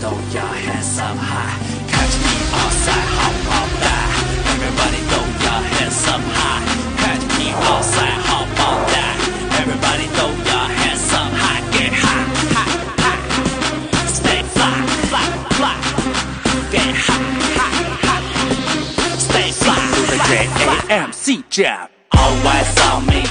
throw your hands up high Catch me outside, how about that? Everybody throw your hands up high Catch me outside, how about that? Everybody throw your hands up high Get high, high, high. Stay fly, fly, fly. Get high, high, high. Stay fly, fly, fly, fly. J-A-M-C jab Always on me,